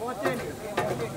Watch in.